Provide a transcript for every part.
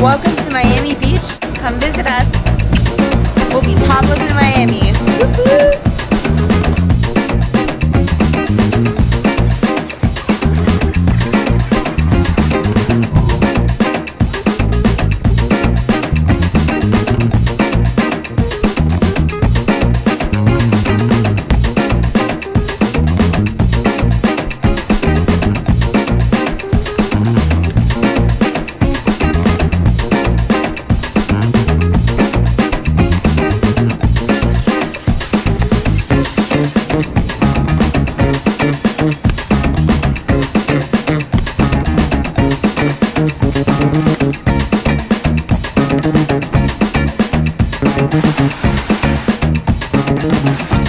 Welcome to Miami Beach. Come visit us. We'll be topless in Miami. Thank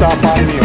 stop on me.